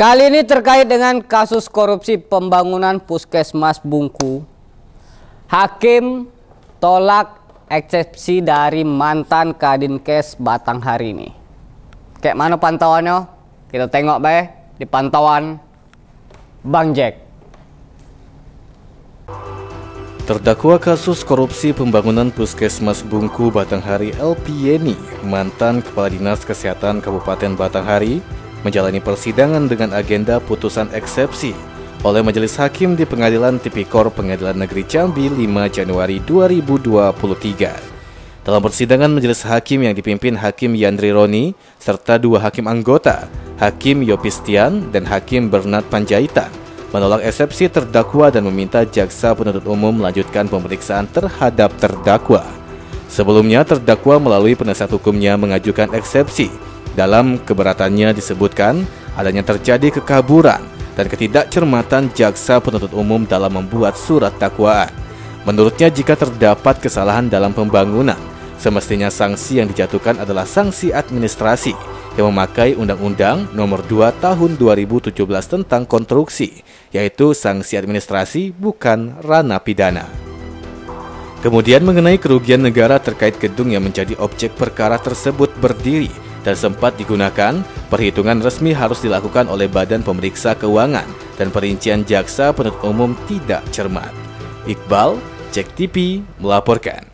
Kali ini terkait dengan kasus korupsi pembangunan Puskesmas Bungku. Hakim tolak eksepsi dari mantan Kadinkes Batang hari ini. Kayak mana pantauannya? Kita tengok baik di pantauan Bang Jack. Terdakwa kasus korupsi pembangunan Puskesmas Bungku Batanghari LP Yeni, mantan Kepala Dinas Kesehatan Kabupaten Batanghari, menjalani persidangan dengan agenda putusan eksepsi oleh Majelis Hakim di Pengadilan Tipikor Pengadilan Negeri Jambi 5 Januari 2023. Dalam persidangan Majelis Hakim yang dipimpin Hakim Yandri Roni serta dua hakim anggota, Hakim Yopistian dan Hakim Bernard Panjaitan, menolak eksepsi terdakwa dan meminta jaksa penuntut umum melanjutkan pemeriksaan terhadap terdakwa. Sebelumnya, terdakwa melalui penasihat hukumnya mengajukan eksepsi dalam keberatannya disebutkan adanya terjadi kekaburan dan ketidakcermatan jaksa penuntut umum dalam membuat surat dakwaan. Menurutnya jika terdapat kesalahan dalam pembangunan, semestinya sanksi yang dijatuhkan adalah sanksi administrasi yang memakai Undang-Undang Nomor 2 Tahun 2017 tentang konstruksi, yaitu sanksi administrasi bukan ranah pidana. Kemudian mengenai kerugian negara terkait gedung yang menjadi objek perkara tersebut berdiri dan sempat digunakan, perhitungan resmi harus dilakukan oleh Badan Pemeriksa Keuangan dan perincian jaksa penuntut umum tidak cermat. Iqbal, Cek TV, melaporkan.